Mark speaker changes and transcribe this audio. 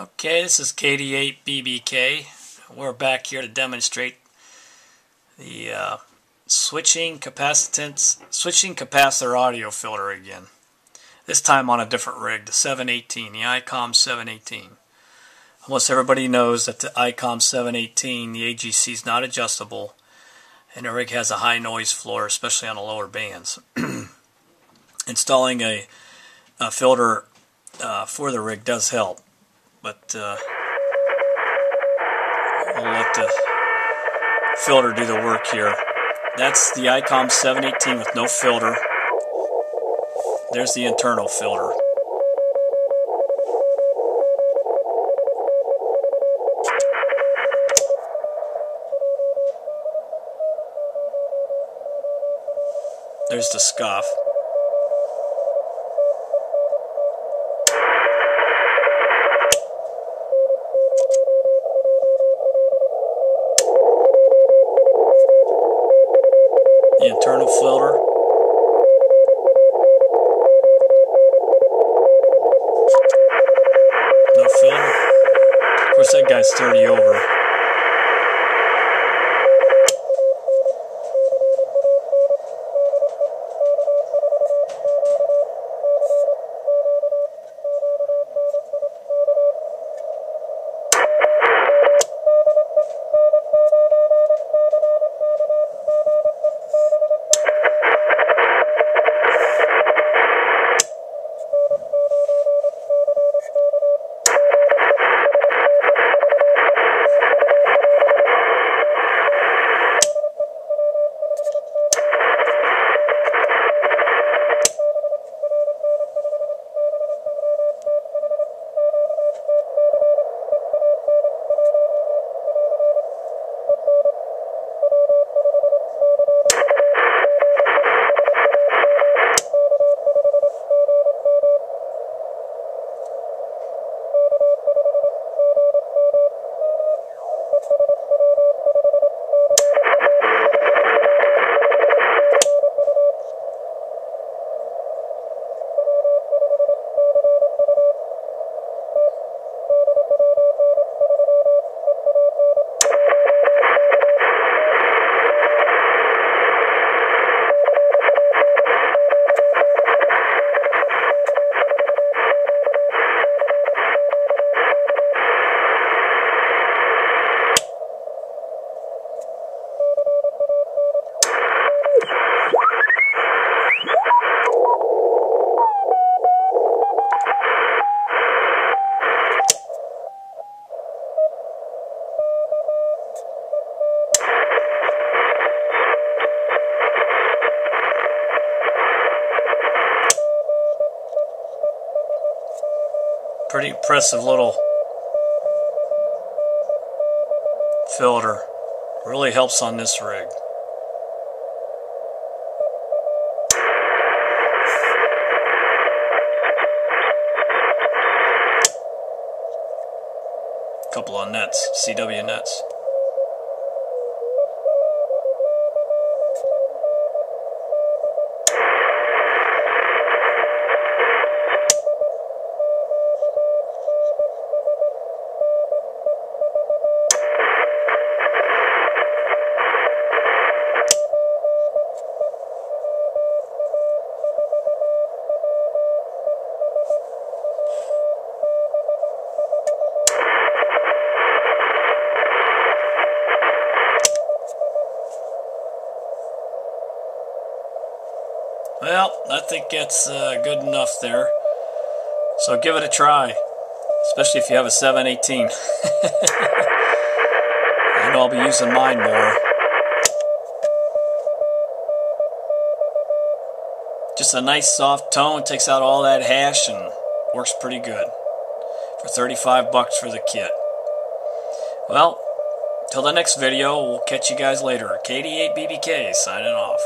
Speaker 1: Okay, this is KD8BBK. We're back here to demonstrate the uh, switching capacitance, switching capacitor audio filter again. This time on a different rig, the 718, the ICOM 718. Almost everybody knows that the ICOM 718, the AGC is not adjustable, and the rig has a high noise floor, especially on the lower bands. Installing a, a filter uh, for the rig does help but uh, we'll let the filter do the work here. That's the ICOM 718 with no filter. There's the internal filter. There's the SCAF. the internal filter. No filter. Guy's 30 over. Pretty impressive little filter. Really helps on this rig. Couple of nets, CW nets. Well, I think that's uh, good enough there. So give it a try, especially if you have a 718. I know I'll be using mine more. Just a nice soft tone, takes out all that hash and works pretty good. For 35 bucks for the kit. Well, till the next video, we'll catch you guys later. KD8BBK signing off.